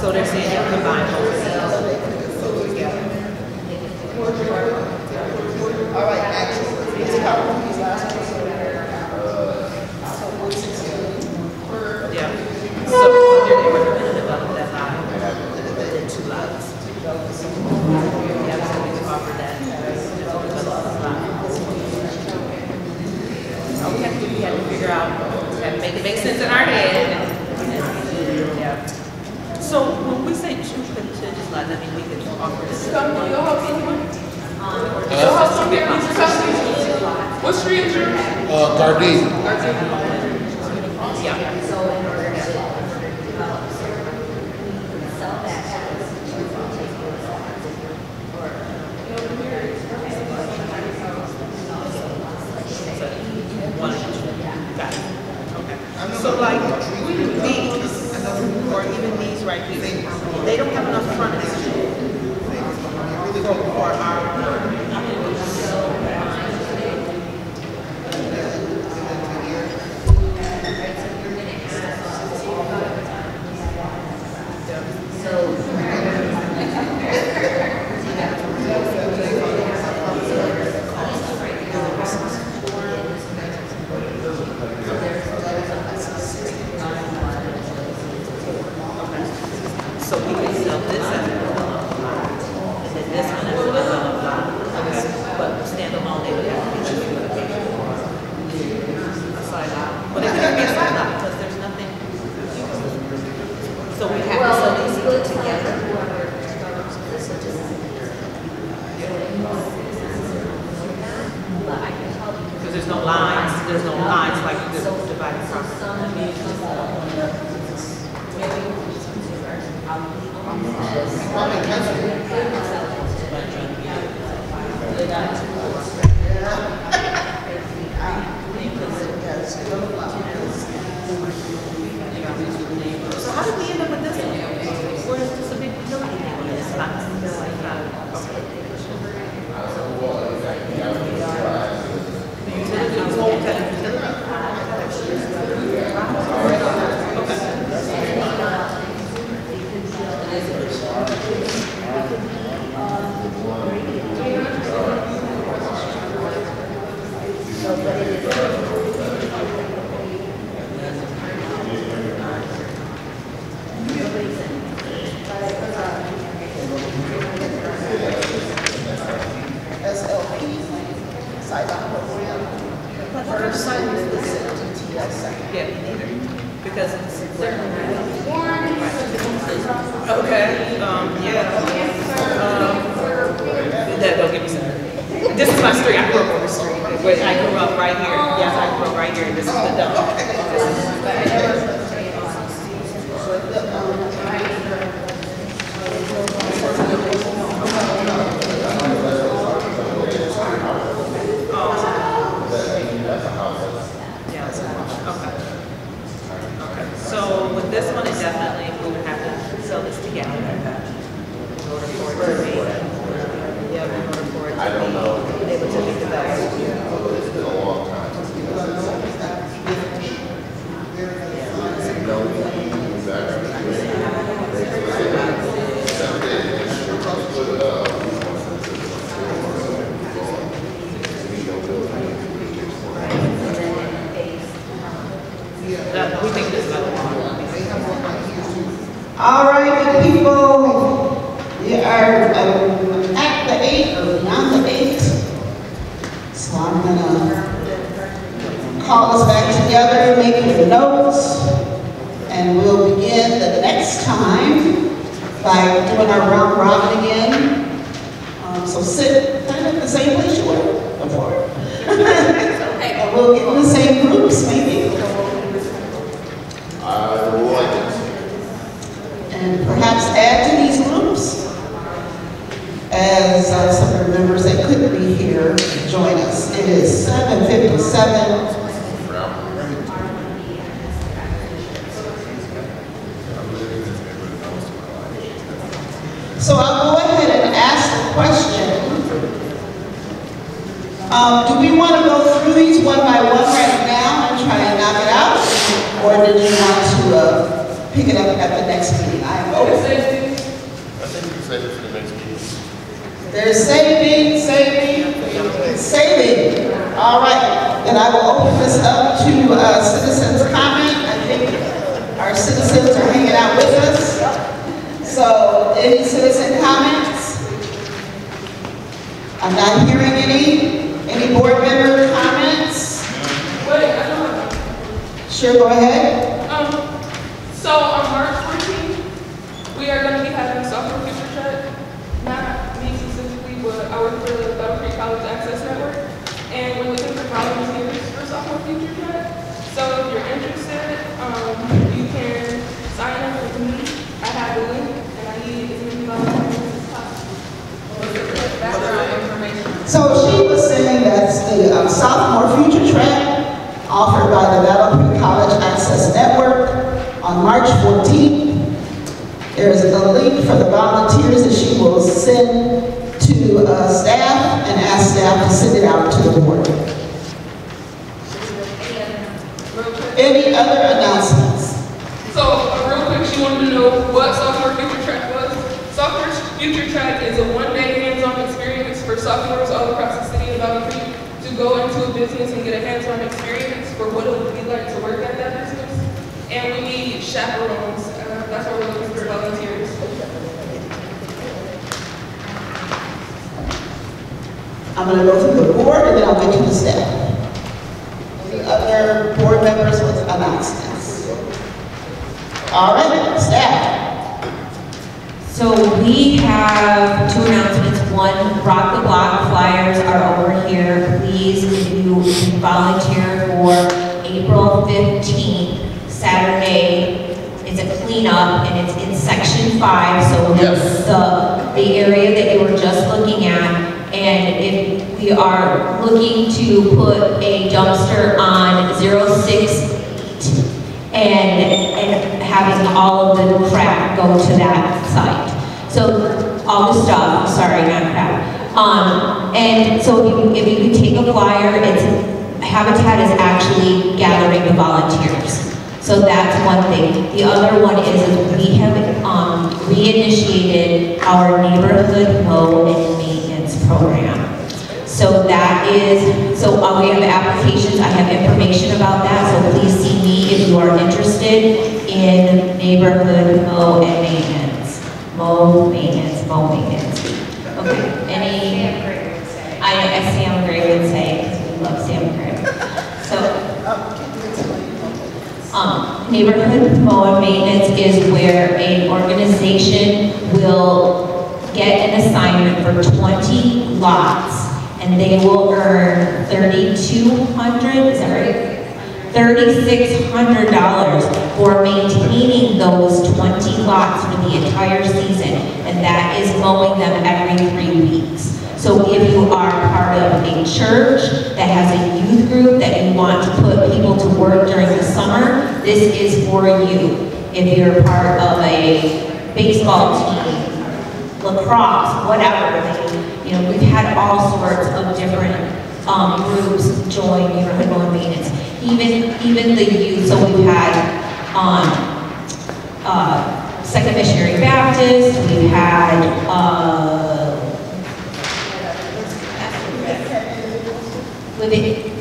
So they're saying they'll combine both of them. All right, action. Yeah. So they're recommending develop that lot, the two lots. Yeah, so we offer. Okay, we have to figure out, make it make sense in our head. What street? Uh, Yeah. So in order to develop So like, we need these, or even these right here, they don't have enough frontage. Well, it is my street. I grew up on the street. I grew up right here. Yes, I grew up right here. This is the dump. Here join us. It is seven fifty-seven. So I'll go ahead and ask the question. Um, do we want to go through these one by one right now and try and knock it out? Or did you want to, uh, pick it up at the next meeting? I. I think we can save it for the next meeting. There's saving, saving, saving. All right, then I will open this up to uh, citizens' comment. I think our citizens are hanging out with us. So, any citizen comments? I'm not hearing any. Any board member comments? Wait, I don't have. Sure, go ahead. Um, so on March fourteenth, we are gonna be having sophomore future check. Not me specifically, but I work for the Battle Creek College Access Network. And we're looking for volunteers for sophomore future check. So if you're interested, um, you can sign up with me. I have the link and I need as many volunteers as possible. Background information. So she was saying that's the um, sophomore future track offered by the Battle Creek College Access Network on March 14th. There's a link for the volunteers that she will send uh, staff and ask staff to send it out to the board. Any other announcements? So, uh, real quick, she wanted to know what sophomore future track was. Sophomore future track is a one-day hands-on experience for sophomores all across the city of Battle Creek to go into a business and get a hands-on experience for what it would be like to work at that business. And we need chaperones, uh, that's why we're looking for volunteers. I'm going to go through the board and then I'll get to the staff. Any other board members with announcements? All right, staff. So we have two announcements. One, Rock the Block flyers are over here. Please, if you can volunteer for April 15th, Saturday. It's a cleanup and it's in section five, so it's the, the area that you were just looking at. And if we are looking to put a dumpster on 068 and, and having all of the crap go to that site. So, all the stuff, sorry, not crap. Um, and so if you, if you take a flyer, it's, Habitat is actually gathering the volunteers. So that's one thing. The other one is, is we have, um, reinitiated our neighborhood mow and maintenance program. So that is, so uh, we have applications, I have information about that, so please see me if you are interested in neighborhood mow and maintenance. Mow, maintenance, mow, maintenance. Okay, any, I, I Sam Gray would say, because we love Sam Gray. So, um, neighborhood mow and maintenance is where an organization will get an assignment for 20 lots, and they will earn 3,200, is that right? $3,600 for maintaining those 20 lots for the entire season, and that is mowing them every three weeks. So if you are part of a church that has a youth group that you want to put people to work during the summer, this is for you. If you're part of a baseball team, lacrosse, whatever, you know, we've had all sorts of different, um, groups join neighborhood mowing maintenance. Even, even the youth, so we've had, um, uh, Second Missionary Baptist, we've had, uh,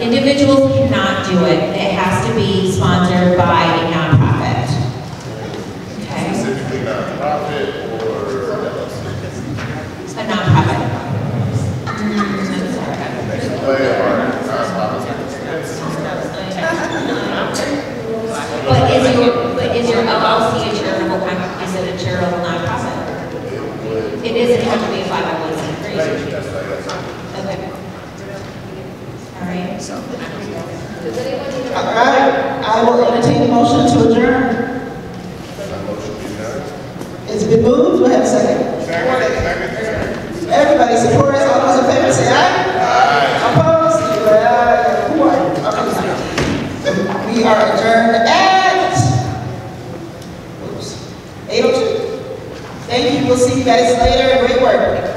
individuals cannot do it. It has to be sponsored by a nonprofit. Okay? Specifically nonprofit or LLC. A nonprofit. Play or nonprofit. But is your, but is your LLC a charitable, con- is it a charitable nonprofit? It isn't, have to be a 501c3. That's Okay. All right. All right, I will entertain a motion to adjourn. my motion to adjourn. It's been moved, I have a second. Everybody support us, all those in favor say aye. Guys later. Great work.